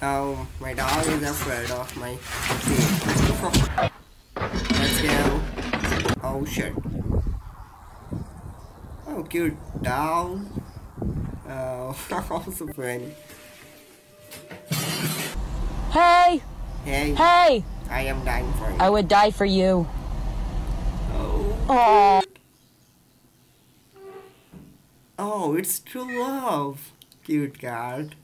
Oh, My dog is afraid of my feet. Let's go. Oh shit. Oh, cute dog. Oh, also funny. Hey! Hey, Hey! I am dying for you. I would die for you. Oh. Oh. Oh, it's true love. Cute cat.